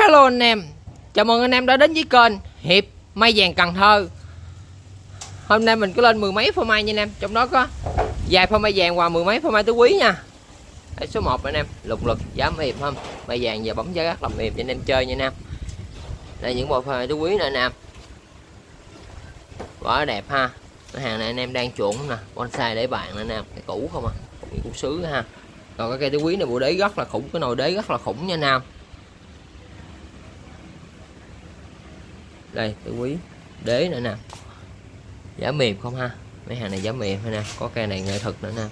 Hello anh em. Chào mừng anh em đã đến với kênh Hiệp May vàng Cần Thơ. Hôm nay mình có lên mười mấy phô mai nha anh em. Trong đó có vài phô mai vàng và mười mấy phô mai tứ quý nha. Đấy, Số 1 anh em. Lục lực dám hiệp không? Mai vàng và bấm giá rất là hiệp cho anh em chơi nha anh em. Đây những bộ phô mai tứ quý nè anh em. Quá đẹp ha. Cái hàng này anh em đang chuộng nè. Bonsai để bàn nè anh em. Cái cũ không à. Cũng sứ ha. Còn cái cây tứ quý này bộ đế rất là khủng. Cái nồi đế rất là khủng nha anh em. Đây tứ quý. Đế nữa nè. Giá mềm không ha? Mấy hàng này giá mềm hay nè. Có cây này nghệ thuật nữa nè.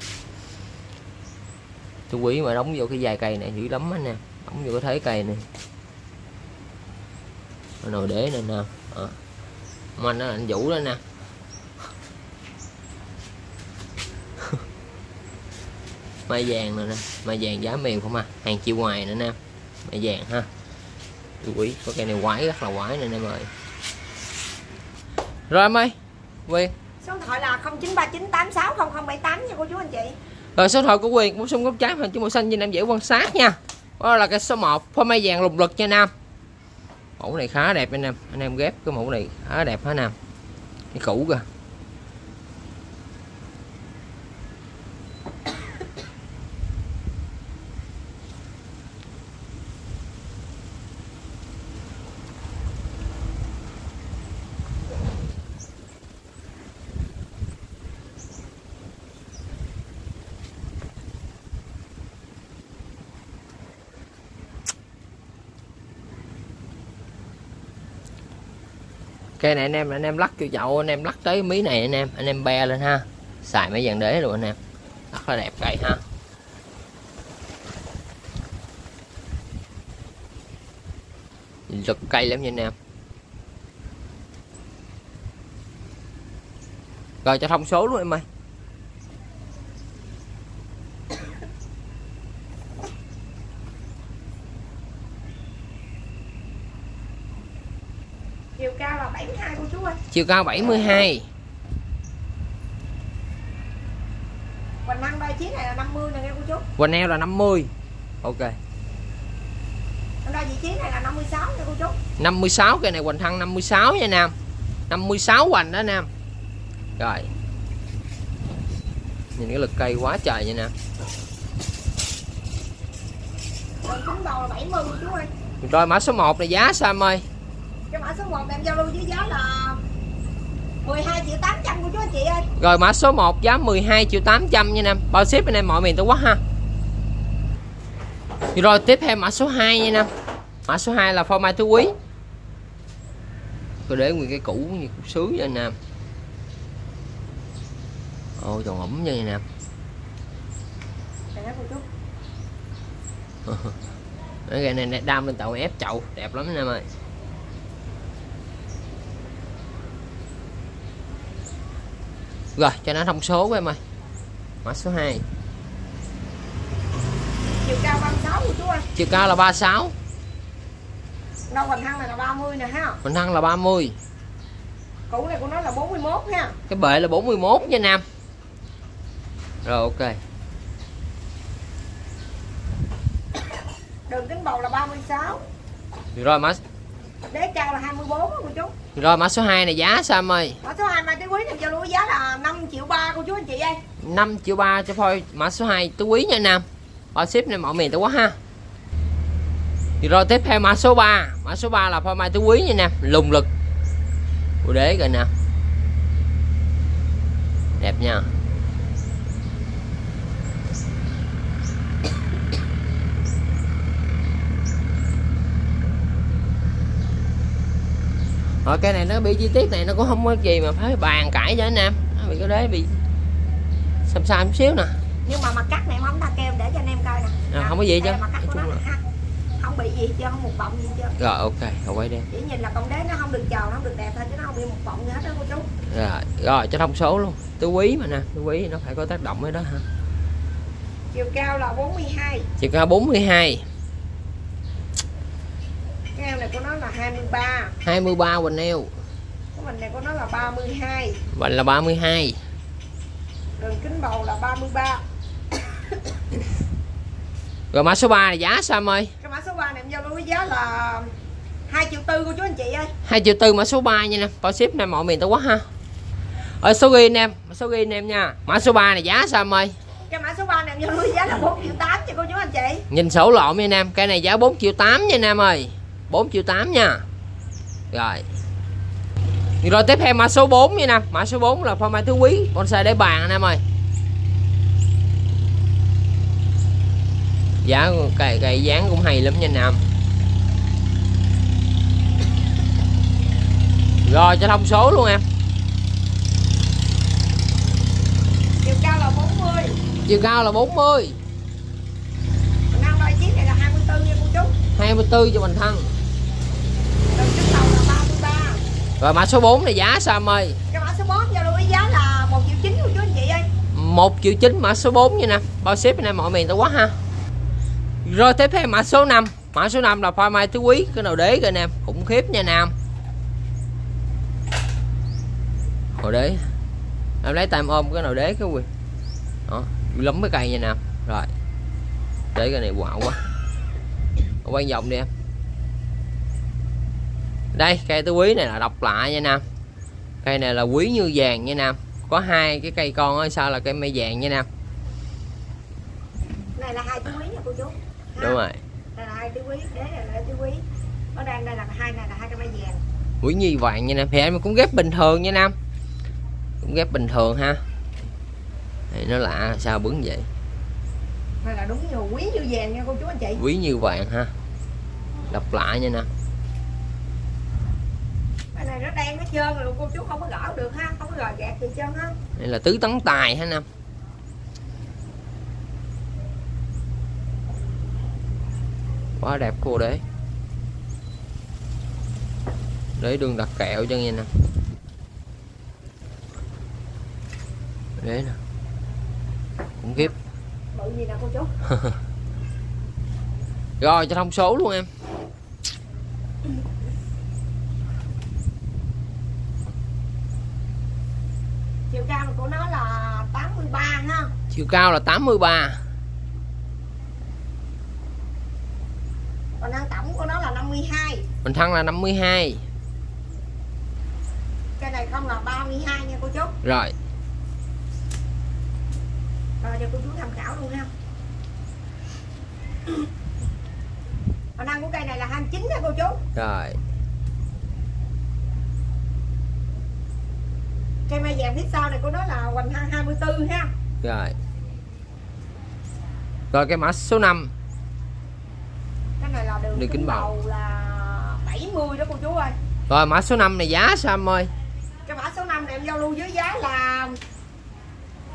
Tứ quý, mà đóng vô cái dài cây này dữ lắm anh nè. Đóng vô cái thế cây này. Nồi đế này nè. À. anh nó anh vũ đó nè. Mai vàng nữa nè. Mai vàng giá mềm không à? Hàng chiều ngoài nữa nè. Mai vàng ha. Quý, có cây này quái, rất là quái nè anh em ơi rồi em ơi Quyền. Số điện thoại là 0939860078 nha cô chú anh chị. Rồi số điện thoại của Quyền bổ sung góc trái hình chữ màu xanh cho em dễ quan sát nha. Đó là cái số 1 Phô mai vàng lục lực nha Nam. Mẫu này khá đẹp anh em Anh em ghép cái mẫu này khá đẹp hả Nam? Cái cũ kìa cây này anh em anh em lắc vô chậu, anh em lắc tới mí này anh em anh em be lên ha. Xài mấy dàn đế luôn anh em. Rất là đẹp cây ha. Lực cây lắm nha anh em. Rồi, cho thông số luôn em ơi Chiều cao là 72 cô chú ơi chiều cao 72 Hoành năng đôi chiếc này là 50 nè nghe cô chú. quần eo là 50 ok. Em đôi vị trí này là 56 nha cô chú. 56 cây này hoành thăng 56 nha Nam. 56 hoành đó Nam. Rồi. Nhìn cái lực cây quá trời nha Nam. Đường kính bầu là 70 cô chú ơi. rồi mã số 1 này giá sao em ơi Cái mã số 1 em giao lưu với giá là 12 triệu 800 cô chú anh chị ơi. rồi mã số 1 giá 12 triệu 800 nha Nam bao ship anh em mọi miền Tổ Quốc ha. Rồi tiếp theo mã số 2 nha Nam mã số 2 là phô mai tứ quý. Tôi để nguyên cái cũ như cục sứ nha Nam ôi còn ẩm nha chú. Mấy cái này đam lên tàu ép chậu. Đẹp lắm anh em ơi Rồi cho nó thông số của em ơi Mã số 2 Chiều cao 36 cô chú ơi. Chiều cao là 36 Đâu hoành thăng này là 30 nè ha. Mình thăng là 30 Cũ này của nó là 41 ha. Cái bệ là 41 nha Nam Rồi ok Đường kính bầu là 36. Rồi mã Đế cao là 24 á cô chú. Rồi mã số 2 này giá sao em ơi? Mã số 2 mai cái quý này giao lưu giá là 5 triệu 3 cô chú anh chị ơi. 5 triệu 3 cho thôi. Mã số 2 tứ quý nha Nam Bao ship này mọi miền Tổ Quốc ha. Rồi tiếp theo mã số 3 Mã số 3 là phô mai tứ quý nha Nam Lùng lực. Bộ đế rồi nè. Đẹp nha Rồi cái này nó bị chi tiết này nó cũng không có gì mà phải bàn cãi cho anh em Nó bị cái đế bị xăm xăm xíu nè. Nhưng mà mặt cắt này không ta kêu để cho anh em coi nè. À, không có gì chứ. không bị gì chứ không một bọng gì chứ Rồi ok rồi quay đi. Chỉ nhìn là con đế nó không được tròn nó không được đẹp thôi chứ nó không bị một bọng gì hết đó cô chú. Rồi rồi cho thông số luôn. Tứ quý mà nè Tứ quý nó phải có tác động với đó ha. Chiều cao là 42 Chiều cao 42 cái em này của nó là 23 23 quỳnh eo cái mình này của nó là 32 Vành là 32 đường kính bầu là 33 Rồi mã số 3 là giá sao em ơi? Cái mã số 3 này em giao lưu với giá là 2 triệu tư cô chú anh chị ơi. 2 triệu tư mã số 3 nha nè. Bao ship nam mọi miền Tổ Quốc ha. Ở số ghi anh em mã số ghi anh em nha. Mã số 3 này giá sao em ơi? Cái mã số 3 này em giao lưu với giá là 4 triệu 8 cho cô chú anh chị. Nhìn sổ lộn nha anh em cái này giá 4 triệu 8 nha anh em ơi 4 triệu 8 nha. Rồi. Rồi tiếp theo mã số 4 nha nè. Mã số 4 là phong mai thứ quý bonsai để bàn anh em ơi. Giá cây cây dáng cũng hay lắm nha nam rồi cho thông số luôn em. Chiều cao là 40 chiều cao là 40 mình ăn đôi chiếc này là 24 nha cô chú. 24 cho mình thân đường trước đầu là 33 rồi mã số 4 này giá sao em ơi? Cái mã số 4 giao lưu với giá là 1 triệu 9 cô chú anh chị ơi. 1 triệu 9 mã số 4 nha nè. Bao ship anh em mọi miền Tổ Quốc ha. Rồi tiếp theo mã số 5 mã số 5 là pha mai tứ quý cái đầu đế kìa em khủng khiếp nha nam hồi đế. Em lấy tay em ôm cái nào đế cái quyền đó lấm cái cây nha nè rồi. Để cái này quạo quá. Quay vòng đi em đây cây tứ quý này là độc lạ nha nam. Cây này là quý như vàng nha nam. Có hai cái cây con ở sau là cây mây vàng nha nam. Này là hai tứ quý nha cô chú. Ha. đúng rồi. Đây là hai tứ quý đế này là tứ quý. Ở đây đây là hai này là hai cái mai vàng. Quý như vàng nha nam. Thì em cũng ghép bình thường nha nam. Cũng ghép bình thường ha. Thì nó lạ sao bứng vậy? Này là đúng nhiều quý như vàng nha cô chú anh chị. Quý như vàng ha. Độc lạ nha nè cái này nó đen nó trơn rồi cô chú không có gõ được ha không có gò gạt gì trơn ha đây là tứ tấn tài ha nam quá đẹp cô đế. Đế đường đặt kẹo cho nghe nè. Đế nè. Cũng khiếp. Bự gì nè cô chú? Rồi cho thông số luôn em chiều cao của nó là 83 ha chiều cao là 83 còn năng tổng của nó là 52 mình thân là 52 cái này không là 32 nha cô chú. Rồi. Rồi cho cô chú tham khảo luôn ha. Còn năng của cây này là 29 nha cô chú. Rồi. Cây mai vàng phía sau này của nó là hoành thang 24 ha. Rồi rồi cái mã số 5 cái này là đường, Đường kính bầu. là 70 đó cô chú ơi. Rồi mã số 5 này giá sao em ơi? Cái mã số 5 này em giao lưu với giá là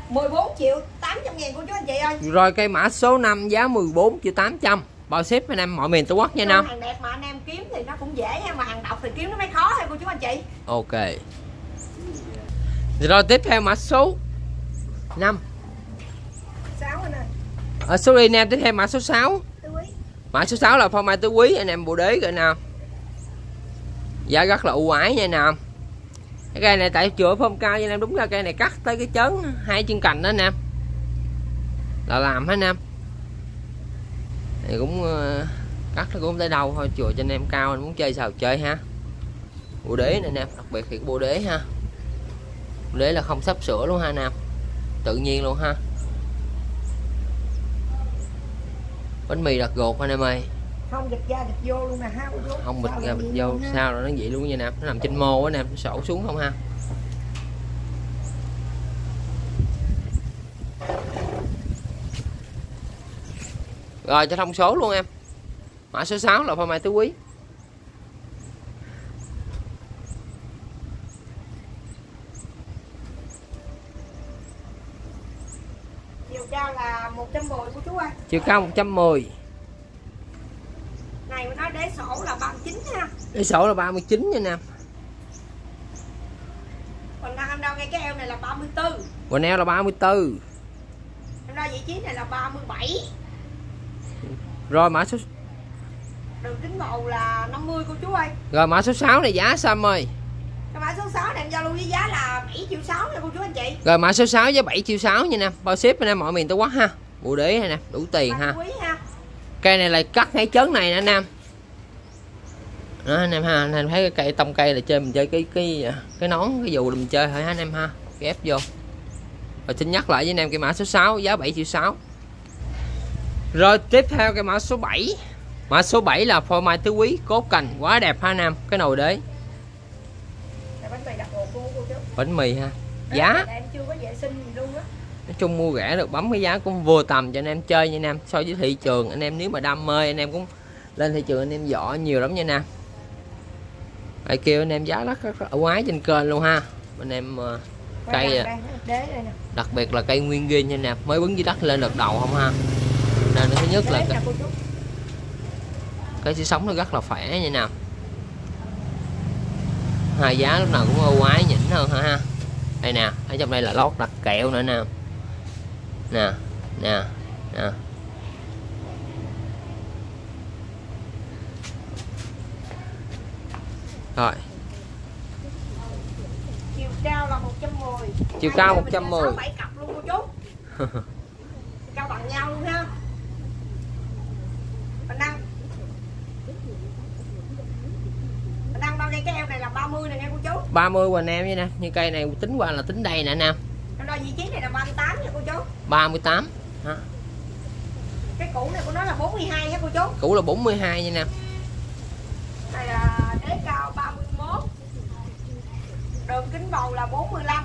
14 triệu 800 ngàn cô chú anh chị ơi. Rồi cây mã số 5 giá 14 triệu 800 bao ship anh em mọi miền Tổ Quốc nha Nam hàng đẹp mà anh em kiếm thì nó cũng dễ nha mà hàng độc thì kiếm nó mới khó thôi cô chú anh chị. Ok. Rồi tiếp theo mã số 5 sáu anh số đi anh em tiếp theo mã số 6 tứ quý. Mã số 6 là phong mai tứ quý anh em bộ đế rồi nào. Giá rất là ưu ái nha nam cái cây này tại chữa phong cao cho anh em đúng ra cây này cắt tới cái chấn hai chân cành đó anh em. Là làm hết anh em. Thì cũng ờ, cắt nó cũng tới đâu thôi chùa cho anh em cao anh muốn chơi sao chơi ha. Bộ đế này em đặc biệt thì cái bộ đế ha. Bộ đế là không sắp sửa luôn ha em. Tự nhiên luôn ha bánh mì đặt gột anh em ơi. Không dịch ra dịch vô luôn nè ha không bịch ra bịch vô. sao rồi nó vậy luôn nha nè. Nó nằm trên mô á nè nó sổ xuống không ha? Rồi cho thông số luôn em. Mã số 6 là pha mai tứ quý chiều cao là 110 cô chú ơi chiều cao 110 này nó đế sổ là 39 ha cái sổ là 39 nha nè. Còn đang em đo ngay cái eo này là 34 quần eo là 34 em đo vị trí này là 37 rồi mã số đường kính bầu là 50 cô chú ơi. Rồi mã số 6 này giá sao em ơi? Cái mã số 6 này em giao lưu với giá là 7 triệu 6 nha cô chú anh chị. Rồi mã số 6 giá 7 triệu 6 nha nè. Bao ship em mọi miền Tổ Quốc ha bộ đế này nè đủ tiền ha. ha. Cây này là cắt ngay chấn này nè nam. Đó anh em ha anh em thấy cái cây tông cây là chơi mình chơi cái cái cái nón cái dù mình chơi thôi anh em ha. Cái ép vô. Rồi xin nhắc lại với anh em cái mã số 6 giá 7 triệu 6 rồi tiếp theo cái mã số 7 mã số 7 là phôi mai tứ quý cốt cành quá đẹp ha anh em cái nồi đế bánh mì ha. Giá. là em chưa có vệ sinh gì luôn á nói chung mua rẻ được bấm cái giá cũng vừa tầm cho anh em chơi nha anh em. So với thị trường anh em nếu mà đam mê anh em cũng lên thị trường anh em dọ nhiều lắm nha anh em. Ai kêu anh em giá rất rất, rất ưu ái trên kênh luôn ha. Anh em ờ, Cây à. đặc biệt là cây nguyên ghê nha anh em. Mới bứng dưới đất lên đợt đầu không ha. Nên thứ nhất là cái, cái sự sống nó rất là khỏe nha anh em. Hai giá lúc nào cũng ưu ái nhỉnh hơn ha. Đây nè ở trong đây là lót đặt kẹo nữa nè nè nè nè. Rồi. Chiều cao là 110 Chiều cao Hai bên 110. mình 6, 7 cặp luôn cô chú. Cao bằng nhau luôn ha. Mình đang Mình đang bao dây cái eo này là 30 nè nghe cô chú. 30 của anh em nha nè. Như cây này tính qua là tính đây nè anh em Trong đó vị trí này là 38 nha cô chú 38 đó. Cái cũ này của nó là 42 nha cô chú? Cũ là 42 nha nè. Này là đế cao 31 Đường kính bầu là 45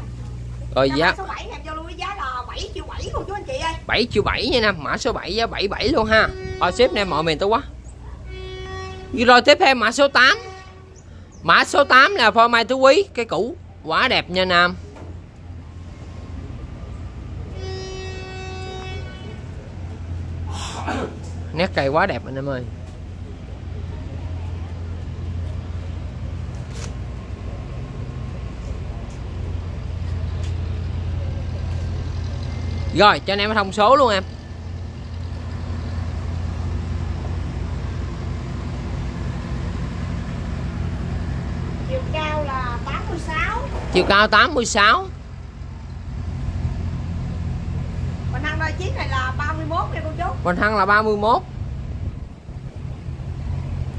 rồi giá số 7 em cho ý giá là 7 triệu 7 cô chú anh chị ơi. 7 triệu 7 nha nè mã số 7 giá 77 luôn ha. Rồi xếp nè mọi miền tôi quá. Rồi tiếp theo mã số 8 mã số 8 là phôi mai tứ quý cái cũ quá đẹp nha nam nét cây quá đẹp anh em ơi. Rồi cho anh em thông số luôn em. Chiều cao là 86 chiều cao 86 Còn năng đôi chiếc này là 31 nha cô chú Hoành thăng là 31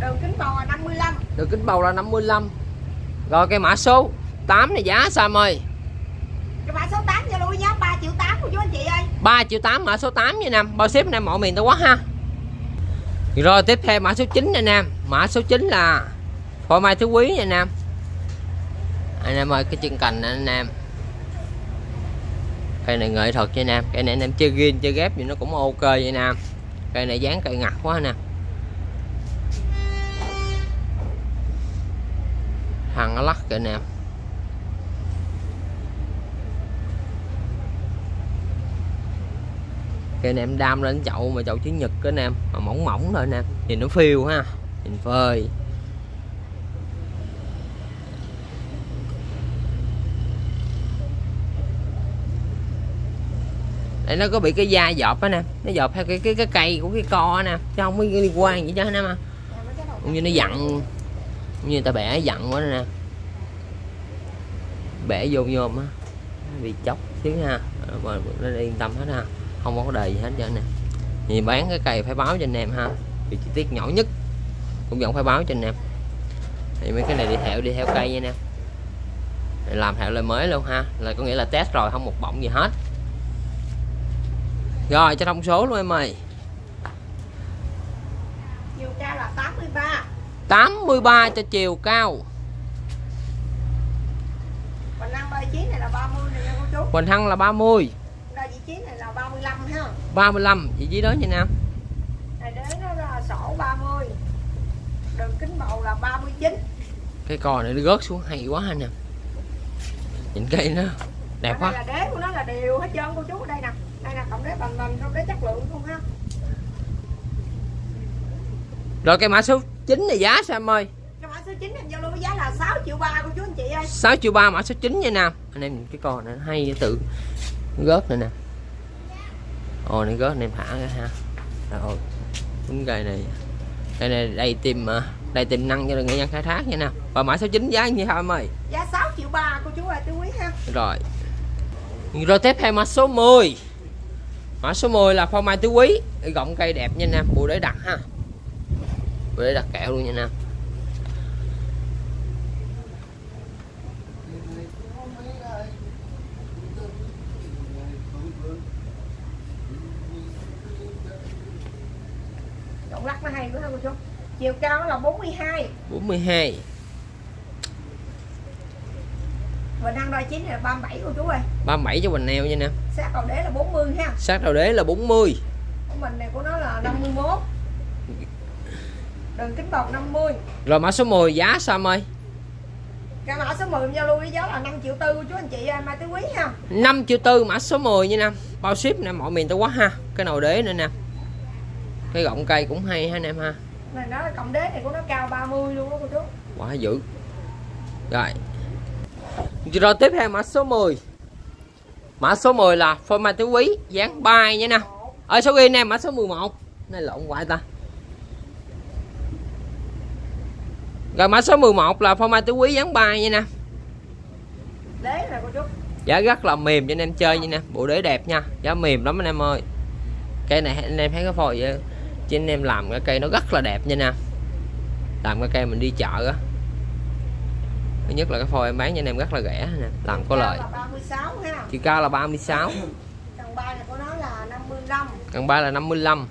Đường kính bầu là 55 Đường kính bầu là 55 Rồi cái mã số 8 này giá sao em ơi? Cái mã số 8 cho lưu ý giá 3 triệu 8 cô chú anh chị ơi. 3 triệu 8 mã số 8 nha Nam Bao ship anh em mọi miền tôi quá ha. Rồi tiếp theo mã số 9 nha Nam Mã số 9 là Phôi mai thứ quý nha Nam Anh em ơi cái chân cành này anh em Cây này nghệ thuật nha Nam Cây này anh em chơi ghiên chơi ghép thì nó cũng ok vậy Nam Cây này dáng cây ngặt quá nè. Thằng nó lắc kìa nam cây này em đam lên chậu mà chậu chữ nhật cái em. Mà mỏng mỏng thôi nam nhìn nó phiêu ha. Nhìn phơi. Để nó có bị cái da dọp á nè. Nó dọp theo cái cái cái cây của cái co nè. Chứ không có liên quan gì cho anh em à cũng như nó dặn. Cũng như ta bẻ dặn quá nè. Bẻ vô nhôm á. Bị chóc xíu ha. Mà nó yên tâm hết ha. Không có đời gì hết cho nè. Thì bán cái cây phải báo cho anh em ha. Vì chi tiết nhỏ nhất cũng vẫn phải báo cho anh em. Thì mấy cái này đi theo đi theo cây nha nè. Làm theo lời mới luôn ha. Là có nghĩa là test rồi, không một bọng gì hết rồi cho thông số luôn em ơi. Chiều cao là 83 83 cho chiều cao. Năng đôi chiếc này là 30 nè nha cô chú. Hoành Thăng là 30 Đôi vị trí này là 35 ha. 35 vị trí đó nha Nam Này đế nó là sổ 30 Đường kính bầu là 39 cái cò này nó rớt xuống hay quá anh nè nhìn cây nó đẹp quá. đây là đế của nó là đều hết trơn cô chú. Ở đây nè Đây nè cộng đế bành bành không đế chất lượng luôn ha? Rồi cái mã số 9 này giá sao em ơi? Cái mã số 9 em giao lưu với giá là 6 triệu 3 cô chú anh chị ơi. 6 triệu 3 mã số 9 nha Nam anh em cái con này hay tự rớt này nè. Ồ rớt anh em thả ra ha. Rồi đúng cây này. Cây này đây tìm mà đây tìm năng cho nghệ nhân khai thác nha nè và mã số 9 giá như sao em ơi? Giá 6 triệu 3 cô chú ơi chú quý ha. Rồi. Rồi tiếp theo mã số 10 mã số 10 là phô mai tứ quý. Gọng cây đẹp nha anh em bộ để đặt ha. Bộ đế đặt kẹo luôn nha anh em lắc nó hay nữa không chú. Chiều cao là 42 42 Quỳnh đang đo chín là 37 cô chú ơi. 37 cho bình neo nha nè sát đầu đế là 40 ha. Sát đầu đế là 40 của mình này của nó là 51 đường kính bầu 50 rồi mã số 10 giá sao em ơi? Cái mã số 10 giao lưu với giá là 5 triệu tư chú anh chị ơi mai tứ quý ha. 5 triệu tư mã số 10 nha nè bao ship nè mọi miền tây quá ha. Cái nồi đế nữa nè. Cái gọng cây cũng hay ha anh em ha. Này nó cộng đế này của nó cao 30 luôn đó cô chú. Quá dữ. Rồi. Rồi tiếp theo mã số 10 mã số 10 là phôi mai tứ quý dáng bay nha nè. Ở số ghi nè mã số 11 này lộn hoài ta. Rồi mã số 11 là phôi mai tứ quý dáng bay nha nè. Đế này cô chú. Giá rất là mềm cho anh em chơi nha nè. Bộ đế đẹp nha. Giá mềm lắm anh em ơi. Cây này anh em thấy cái phôi vậy? Chứ anh em làm cái cây nó rất là đẹp nha nè. Làm cái cây mình đi chợ á thứ nhất là cái phôi em bán cho anh em rất là rẻ nè làm có Cao lời là 36 ha. Chiều cao là 36 tầng 3 này của nó là 55 cần ba là 55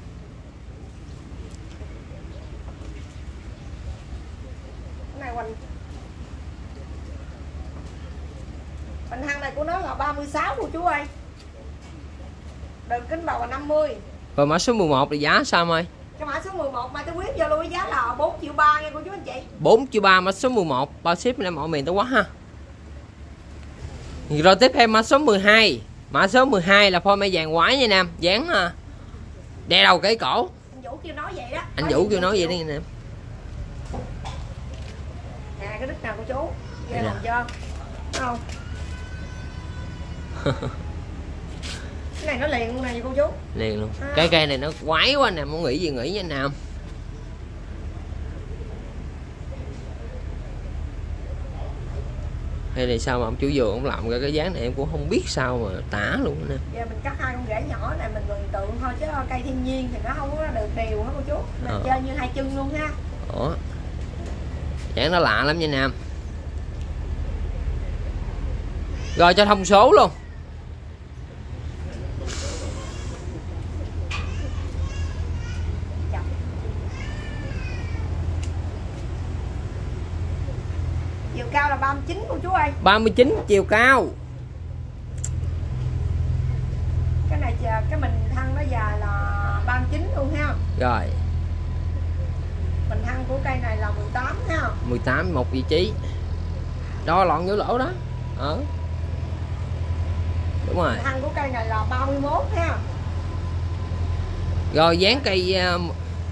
cái này hoành. Hoành này của nó là 36 cô chú ơi. Đường kính bầu là 50 rồi mã số 11 là giá sao em ơi cái mã số 11 mai tôi quyết giao lưu giá là 4 triệu 3 nha cô chú anh chị. 4 triệu 3 mã số 11 bao ship em mọi miền tới quá ha. Rồi tiếp theo mã số 12 mã số 12 là phôi mai vàng quái nha nam. Dáng à, đe đầu cái cổ. Anh Vũ kêu nói vậy đó. Anh Vũ kêu nói vậy đi nè. Nè cái đứt nào cô chú? Nè. lòng chưa không cái này nó liền luôn nè cô chú. Liền luôn. Cái cây này nó quái quá nè muốn nghĩ gì nghĩ nha nam hay là sao mà ông chủ vườn ông làm ra cái dáng này em cũng không biết sao mà tả luôn nè. Giờ mình cắt hai con rễ nhỏ này mình mường tượng thôi chứ cây thiên nhiên thì nó không có được đều hết cô chú? Mình Ờ. chơi như hai chân luôn ha. Ủa? Dáng nó lạ lắm nha nam rồi cho thông số luôn Chậm. chiều cao là 39 cô chú ơi 39 chiều cao. Cái này chờ cái mình thăng nó dài là 39 luôn ha. Rồi. Mình thăng của cây này là 18 ha. 18 một vị trí. Đo lọn vô lỗ đó. Ờ. Đúng rồi. Mình thăng của cây này là 31 ha. Rồi dán cây à,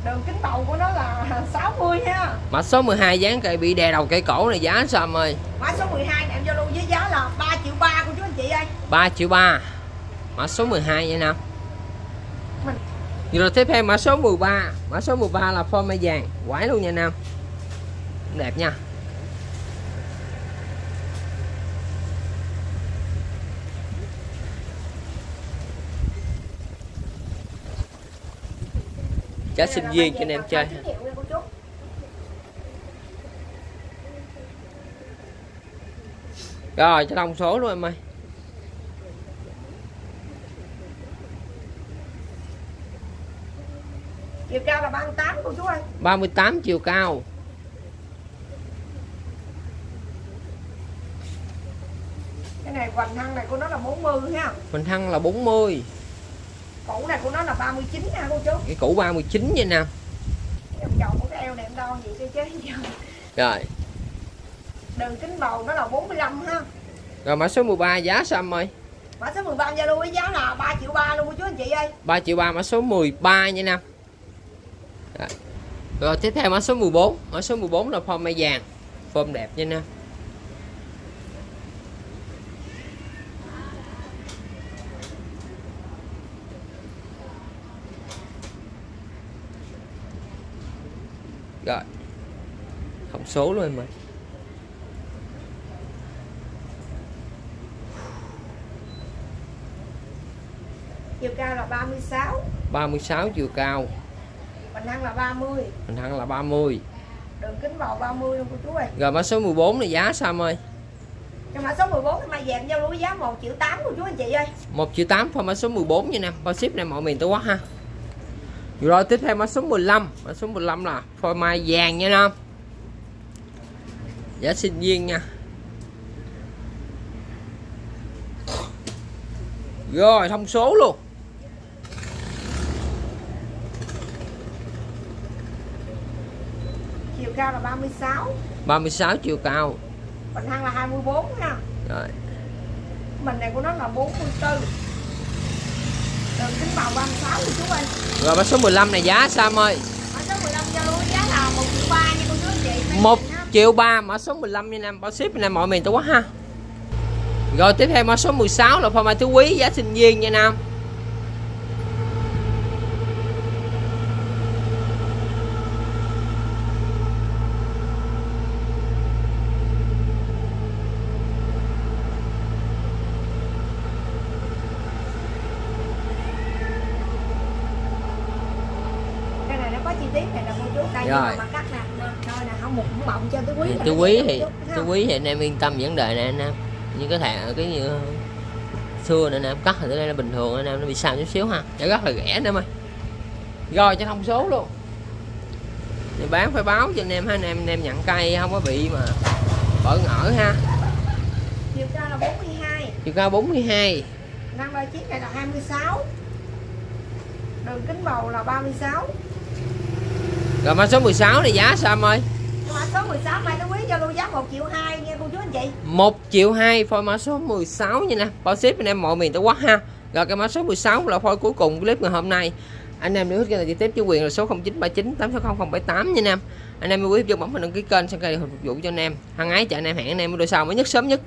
đường kính bầu của nó là 60 ha mã số 12 dán cây bị đè đầu cây cổ này giá sao em ơi? Mã số 12 này em giao lưu với giá là 3 triệu 3 của chú anh chị ơi. 3 triệu 3 mã số 12 vậy nè Mình- rồi tiếp theo mã số 13 mã số 13 là form mai vàng. Quái luôn nha nam đẹp nha Cái sinh viên cho anh em chơi. Chú. rồi cho đồng số luôn em ơi. Chiều cao là 38 cô chú ơi. 38 chiều cao. Cái này hoành thăng này của nó là 40 ha. Mình thăng là 40 cũ này của nó là 39 nha cô chú. Cái cũ 39 vậy nè. Em chọn của cái eo này em đo vậy chứ? Giờ rồi. Đường kính bầu nó là 45 ha. Rồi mã số 13 giá sao em ơi? Mã số 13 giao lưu với giá là 3 triệu 3 luôn cô chú anh chị ơi. 3 triệu 3 mã số 13 nha Nam Rồi. rồi tiếp theo mã số 14 mã số 14 là form mai vàng. Form đẹp nha Nam số luôn em ơi chiều cao là 36 36 chiều cao. Hoành thăng là 30 mình thăng là 30 đường kính bầu 30 luôn cô chú ơi. Rồi mã số 14 này giá sao ơi? Cái mã số 14 thì mai vàng giao lưu giá 1 triệu 8 cô chú anh chị ơi. 1 triệu 8 form mã số 14 nha Nam bao ship này mọi miền Tổ Quốc ha. Rồi tiếp theo mã số 15 mã số 15 là phôi mai vàng nha nam giá sinh viên nha. Rồi thông số luôn. Chiều cao là 36 36 chiều cao. Bình thăng là 24 nha. Rồi. Mình này của nó là 44 Đường kính bầu 36 của chú ơi. Rồi mã số 15 này giá sao ơi? Ở số 15 giao lưu giá là 1 triệu 3 nha cô chú anh chị. Mấy một chị nha triệu ba, mã số 15 nha nam bao ship nha nam mọi miền tổ quốc ha. Rồi tiếp theo mã số 16 là phô mai tứ quý, giá sinh viên nha nam Cái này nó có chi tiết này là cô chú Cây nhưng Rồi. mà mà cắt nè Nè, Coi nè không một cũng bọng cho tứ quý thì không? quý thì anh em yên tâm vấn đề này anh em. Như cái thẻ cái như xưa nữa anh em cắt thì đây là bình thường anh em nó bị sao chút xíu ha. Nó rất là rẻ anh em ơi rồi cho thông số luôn. Thì bán phải báo cho anh em ha anh em anh em nhận cây không có bị mà bỡ ngỡ ha. Chiều cao là 42 chiều cao 42 Năng ba chiếc này là 26 Đường kính bầu là 36 rồi mã số 16 này giá sao em ơi? Mà số 16 mai tứ quý giao lưu giá 1 triệu 2 nha cô chú anh chị. 1 triệu 2 phôi mã số 16 nha nè. Bao ship anh em mọi miền tổ quốc ha. Rồi cái mã số 16 là phôi cuối cùng clip ngày hôm nay. Anh em nếu thích kênh này trực tiếp cho quyền là số 0939 860 nha anh em anh em yêu quý giúp bấm vào đăng ký kênh sang kênh phục vụ cho anh em. Hằng ái chào anh em hẹn anh em ở đôi sau mới nhất sớm nhất.